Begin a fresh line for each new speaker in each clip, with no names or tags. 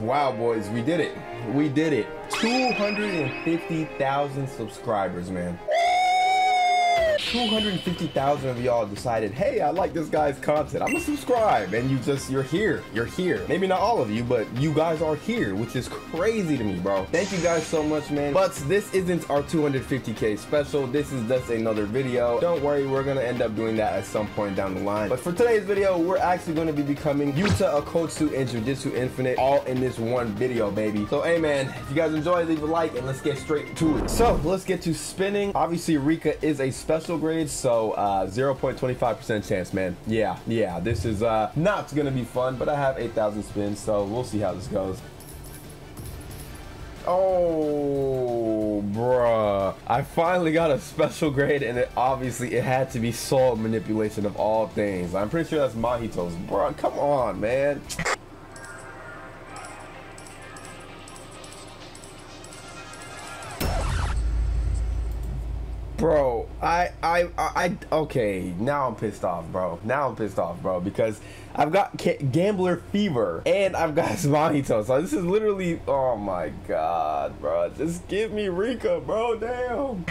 Wow, boys, we did it. We did it. 250,000 subscribers, man. 250,000 of y'all decided, hey, I like this guy's content. I'm gonna subscribe. And you just, you're here. You're here. Maybe not all of you, but you guys are here, which is crazy to me, bro. Thank you guys so much, man. But this isn't our 250K special. This is just another video. Don't worry, we're gonna end up doing that at some point down the line. But for today's video, we're actually gonna be becoming Yuta Okkotsu and Jujutsu Infinite all in this one video, baby. So, hey, man, if you guys enjoy, leave a like and let's get straight to it. So, let's get to spinning. Obviously, Rika is a special grade, so uh, 0.25% chance, man. Yeah, yeah, this is uh, not gonna be fun, but I have 8,000 spins, so we'll see how this goes. Oh, bruh. I finally got a special grade, and it obviously it had to be soul manipulation of all things. I'm pretty sure that's Mahito's. Bruh, come on, man. Bro, I, I, I, okay, now I'm pissed off, bro. Now I'm pissed off, bro, because I've got gambler fever and I've got Mahito. So this is literally, oh my god, bro. Just give me Rika, bro. Damn.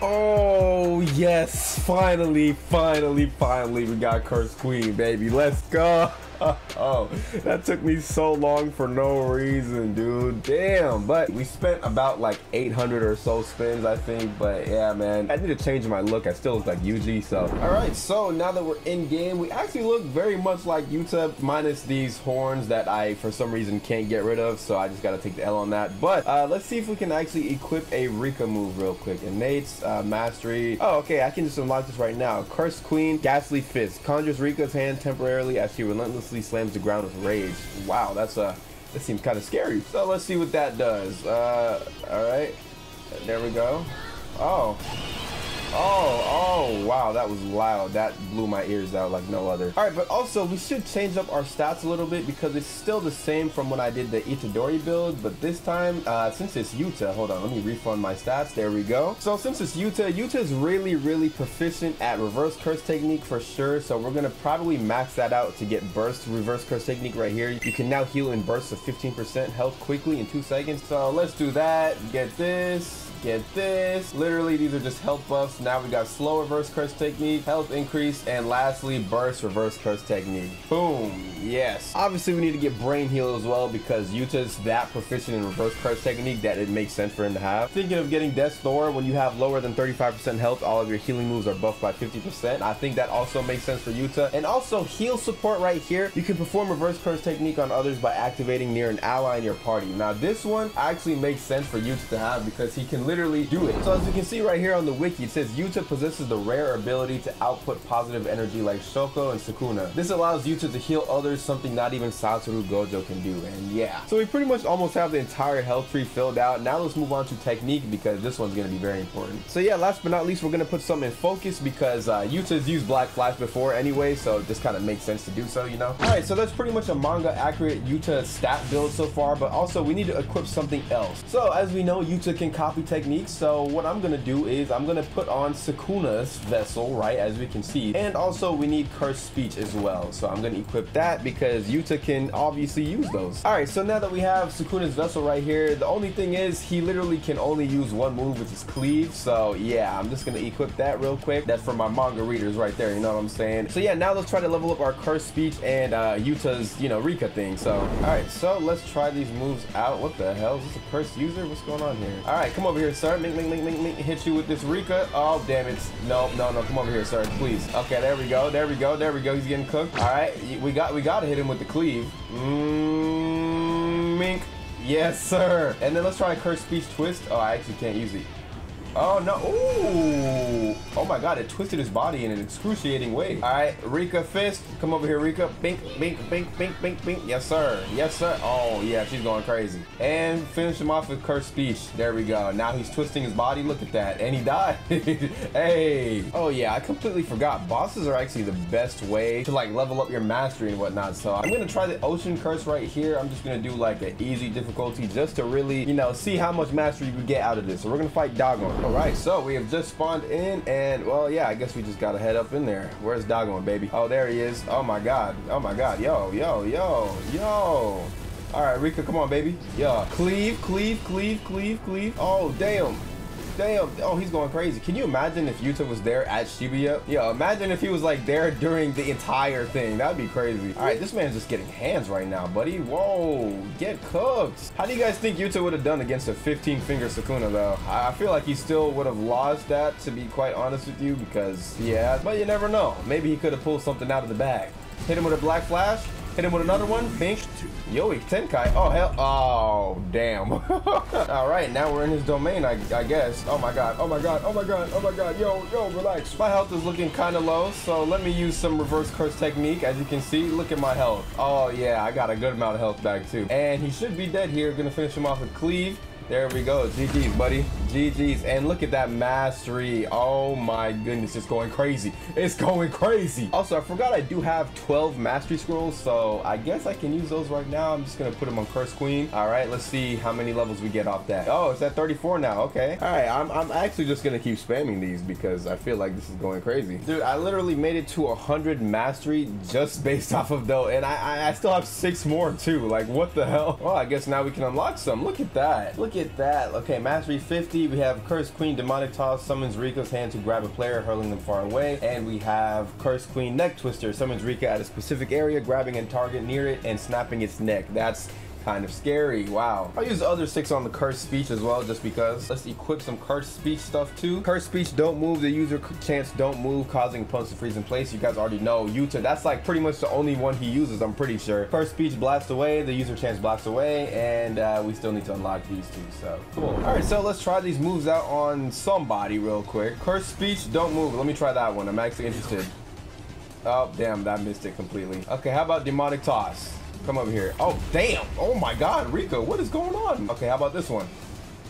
Oh, yes. Finally, finally, finally, we got Curse Queen, baby. Let's go. oh, that took me so long for no reason, dude. Damn. But we spent about like 800 or so spins, I think. But yeah, man, I need to change my look. I still look like Yuji. So, all right. So now that we're in game, we actually look very much like Yuta, minus these horns that I, for some reason, can't get rid of. So I just got to take the L on that. But uh, let's see if we can actually equip a Rika move real quick. Innates, uh, mastery. Oh, okay. I can just unlock this right now. Cursed Queen, Ghastly Fist. Conjures Rika's hand temporarily as she relentlessly slams the ground with rage. Wow, that's a uh, that seems kind of scary. So let's see what that does. Uh, all right, there we go. Oh, Oh, oh, wow, that was loud. That blew my ears out like no other. All right, but also we should change up our stats a little bit because it's still the same from when I did the Itadori build, but this time, uh, since it's Yuta, hold on, let me refund my stats. There we go. So since it's Yuta, Yuta is really, really proficient at reverse curse technique for sure. So we're gonna probably max that out to get burst reverse curse technique right here. You can now heal in bursts of 15% health quickly in two seconds. So let's do that. Get this get this. Literally, these are just health buffs. Now we got slow reverse curse technique, health increase, and lastly, burst reverse curse technique. Boom. Yes. Obviously, we need to get brain heal as well because Yuta's that proficient in reverse curse technique that it makes sense for him to have. Thinking of getting Death Thor when you have lower than 35% health, all of your healing moves are buffed by 50%. I think that also makes sense for Yuta. And also heal support right here. You can perform reverse curse technique on others by activating near an ally in your party. Now this one actually makes sense for Yuta to have because he can literally do it. So as you can see right here on the wiki, it says Yuta possesses the rare ability to output positive energy like Shoko and Sukuna. This allows Yuta to heal others, something not even Satoru Gojo can do. And yeah, so we pretty much almost have the entire health tree filled out. Now let's move on to technique because this one's to be very important. So yeah, last but not least, we're to put something in focus because uh, Yuta's used Black Flash before anyway, so it just kind of makes sense to do so, you know? All right, so that's pretty much a manga accurate Yuta stat build so far, but also we need to equip something else. So as we know, Yuta can copy techniques, so what I'm gonna do is I'm gonna put on Sukuna's vessel, right, as we can see. And also we need cursed speech as well. So I'm gonna equip that because Yuta can obviously use those. All right, so now that we have Sukuna's vessel right here, the only thing is he literally can only use one move, which is cleave. So yeah, I'm just gonna equip that real quick. That's for my manga readers right there, you know what I'm saying? So yeah, now let's try to level up our cursed speech and uh, Yuta's, you know, Rika thing. So, all right, so let's try these moves out. What the hell? Is this a cursed user? What's going on here? All right, come over here, sir. Link, link, link, link, link, hit you with this Rika. Oh, damn it. No, no, no. Come over here, sir, please. Okay, there we go. There we go. There we go. He's getting cooked. All right, we got we got to hit him with the cleave. Mmm, mink. Yes, sir. And then let's try a curse speech twist. Oh, I actually can't use it. Oh, no. Ooh. Oh, my God. It twisted his body in an excruciating way. All right. Rika Fist. Come over here, Rika. Bink, bink, bink, bink, bink, bink. Yes, sir. Yes, sir. Oh, yeah. She's going crazy. And finish him off with Curse Speech. There we go. Now he's twisting his body. Look at that. And he died. hey. Oh, yeah. I completely forgot. Bosses are actually the best way to, like, level up your mastery and whatnot. So I'm going to try the Ocean Curse right here. I'm just going to do, like, an easy difficulty just to really, you know, see how much mastery you can get out of this. So we're going to fight Dagon. All right, so we have just spawned in, and well, yeah, I guess we just gotta head up in there. Where's Dagon, baby? Oh, there he is. Oh my God. Oh my God. Yo, yo, yo, yo. All right, Rika, come on, baby. Yeah, cleave, cleave, cleave, cleave, cleave. Oh, damn. Damn. Oh, he's going crazy. Can you imagine if Yuta was there at Shibuya? Yeah, imagine if he was like there during the entire thing. That'd be crazy. All right, this man's just getting hands right now, buddy. Whoa, get cooked. How do you guys think Yuta would have done against a 15 finger Sukuna though? I feel like he still would have lost that to be quite honest with you because yeah, but you never know. Maybe he could have pulled something out of the bag. Hit him with a black flash. Hit him with another one. Bink. Ryoiki Tenkai. Oh, hell. Oh, damn. All right, now we're in his domain, I, I, guess. Oh, my God. Oh, my God. Oh, my God. Oh, my God. Yo, yo, relax. My health is looking kind of low, so let me use some reverse curse technique. As you can see, look at my health. Oh, yeah, I got a good amount of health back, too. And he should be dead here. Gonna finish him off with Cleave. There we go. GG's, buddy. GG's. And look at that mastery. Oh my goodness, it's going crazy. It's going crazy. Also, I forgot I do have 12 mastery scrolls, so I guess I can use those right now. I'm just gonna put them on Curse Queen. All right, let's see how many levels we get off that. Oh, it's at 34 now. Okay. All right, I'm, I'm actually just gonna keep spamming these because I feel like this is going crazy. Dude, I literally made it to 100 mastery just based off of though, and I, I, still have six more too. Like, what the hell? Well, I guess now we can unlock some. Look at that. Look at that. Okay, mastery 50. We have Curse Queen Demonic Toss summons Rika's hand to grab a player, hurling them far away. And we have Curse Queen Neck Twister summons Rika at a specific area, grabbing a target near it and snapping its neck. That's kind of scary. Wow. I'll use the other six on the curse speech as well, just because. Let's equip some curse speech stuff too. Curse speech don't move. The user chance don't move, causing opponents to freeze in place. You guys already know Yuta. That's like pretty much the only one he uses. I'm pretty sure. Curse speech blasts away. The user chance blocks away, and uh, we still need to unlock these two. So cool. All right, so let's try these moves out on somebody real quick. Curse speech don't move. Let me try that one. I'm actually interested. Oh, damn, that missed it completely. Okay, how about demonic toss? Come over here. Oh, damn. Oh my God, Rika, what is going on? Okay, how about this one?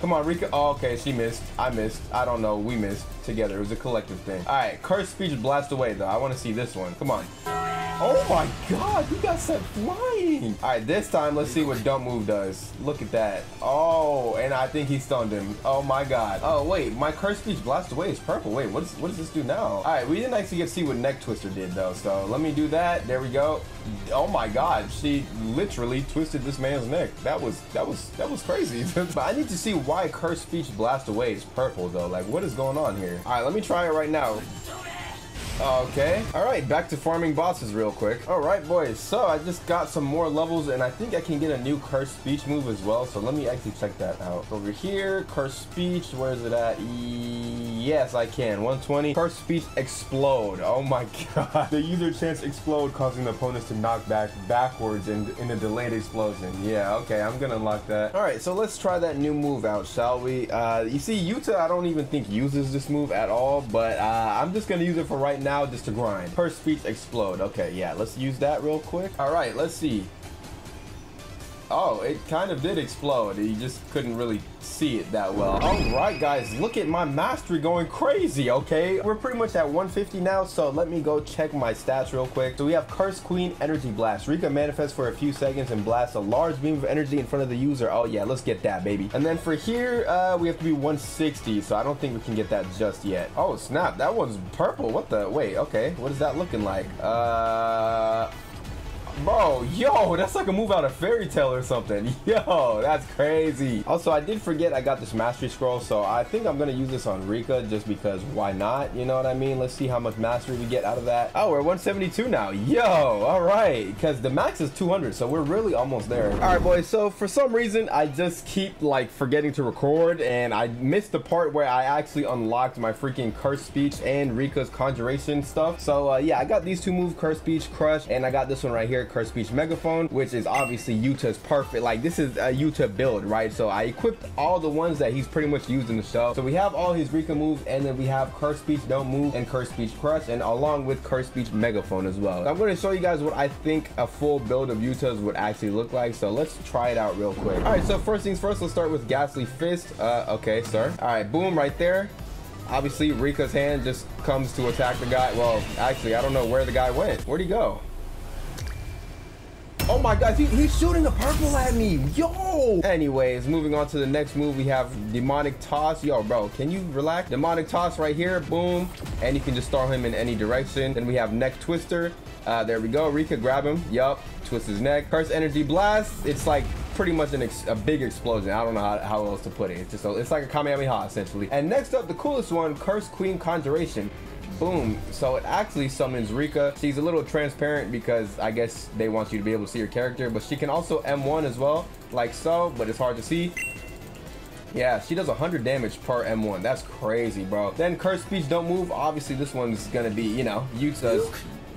Come on, Rika. Oh, okay, she missed. I missed. I don't know. We missed together. It was a collective thing. All right, curse speech blast away though. I want to see this one. Come on. Oh my god, he got set flying. All right, this time, let's see what dump move does. Look at that. Oh, and I think he stunned him. Oh my god. Oh, wait, my curse speech blast away is purple. Wait, what, is, what does this do now? All right, we didn't actually get to see what neck twister did though. So let me do that. There we go. Oh my god, she literally twisted this man's neck. That was, that was, that was crazy. but I need to see why curse speech blast away is purple though. Like, what is going on here? All right, let me try it right now. Okay. All right, back to farming bosses real quick. All right, boys. So I just got some more levels, and I think I can get a new curse speech move as well. So let me actually check that out. Over here, curse speech. Where is it at? Yes, I can. 120. Curse speech explode. Oh my god. The user chance explode, causing the opponents to knock back backwards in, in a delayed explosion. Yeah, okay. I'm gonna unlock that. All right, so let's try that new move out, shall we? Uh, you see, Yuta, I don't even think uses this move at all, but uh, I'm just gonna use it for right now now just to grind. Curse speech explode. Okay, yeah, let's use that real quick. All right, let's see. Oh, it kind of did explode. You just couldn't really see it that well. All right, guys, look at my mastery going crazy, okay? We're pretty much at 150 now, so let me go check my stats real quick. So we have Curse Queen Energy Blast. Rika manifests for a few seconds and blasts a large beam of energy in front of the user. Oh, yeah, let's get that, baby. And then for here, uh, we have to be 160, so I don't think we can get that just yet. Oh, snap. That one's purple. What the? Wait, okay. What is that looking like? Uh... Bro, yo, that's like a move out of Fairy Tail or something. Yo, that's crazy. Also, I did forget I got this Mastery Scroll, so I think I'm going to use this on Rika just because why not? You know what I mean? Let's see how much Mastery we get out of that. Oh, we're 172 now. Yo, all right. Because the max is 200, so we're really almost there. All right, boys. So for some reason, I just keep like forgetting to record, and I missed the part where I actually unlocked my freaking Curse Speech and Rika's Conjuration stuff. So uh, yeah, I got these two moves, Curse Speech, Crush, and I got this one right here, Curse Speech Megaphone, which is obviously Yuta's perfect. Like this is a Yuta build, right? So I equipped all the ones that he's pretty much used in the show. So we have all his Rika moves, and then we have Curse Speech Don't Move and Curse Speech Crush, and along with Curse Speech Megaphone as well. So I'm going to show you guys what I think a full build of Yuta's would actually look like. So let's try it out real quick. All right, so first things first, let's start with Ghastly Fist. Uh, okay, sir. All right, boom, right there obviously Rika's hand just comes to attack the guy. Well, actually, I don't know where the guy went. Where'd he go? Oh my god, he, he's shooting a purple at me. Yo. Anyways, moving on to the next move, we have demonic toss. Yo, bro, can you relax? Demonic toss right here. Boom. And you can just throw him in any direction. Then we have neck twister. Uh, there we go. Rika, grab him. Yup. Twist his neck. Curse energy blast. It's like pretty much an a big explosion. I don't know how, how else to put it. It's just a, it's like a Kamehameha essentially. And next up, the coolest one, Curse Queen Conjuration. Boom. So it actually summons Rika. She's a little transparent because I guess they want you to be able to see your character, but she can also M1 as well, like so, but it's hard to see. Yeah, she does 100 damage per M1. That's crazy, bro. Then Curse Speech Don't Move. Obviously, this one's gonna be, you know, Yuta's.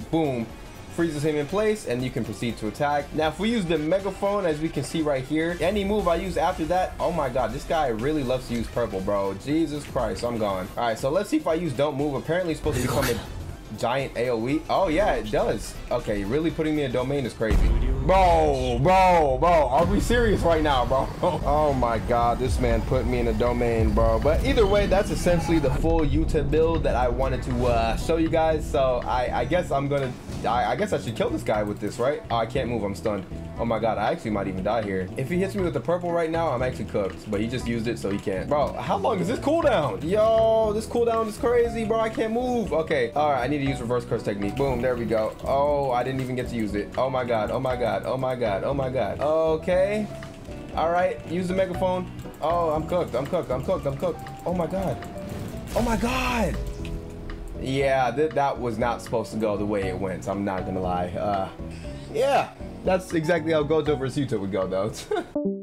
Boom freezes him in place and you can proceed to attack. Now, if we use the megaphone, as we can see right here, any move I use after that, oh my God, this guy really loves to use purple, bro. Jesus Christ, I'm gone. All right, so let's see if I use don't move. Apparently, it's supposed to become a giant AoE. Oh yeah, it does. Okay, really putting me in domain is crazy. Bro, bro, bro, are we serious right now, bro? oh my god, this man put me in a domain, bro. But either way, that's essentially the full Yuta build that I wanted to uh, show you guys. So I, I guess I'm gonna, I, I guess I should kill this guy with this, right? Oh, I can't move, I'm stunned. Oh my god, I actually might even die here. If he hits me with the purple right now, I'm actually cooked. But he just used it, so he can't. Bro, how long is this cooldown? Yo, this cooldown is crazy, bro. I can't move. Okay, all right, I need to use reverse curse technique. Boom, there we go. Oh, I didn't even get to use it. Oh my god, oh my god, oh my god, oh my god. Okay. All right, use the megaphone. Oh, I'm cooked, I'm cooked, I'm cooked, I'm cooked. Oh my god. Oh my god. Yeah, th that was not supposed to go the way it went. I'm not gonna lie. Uh, yeah, that's exactly how Gojo vs. Yuta would go, though.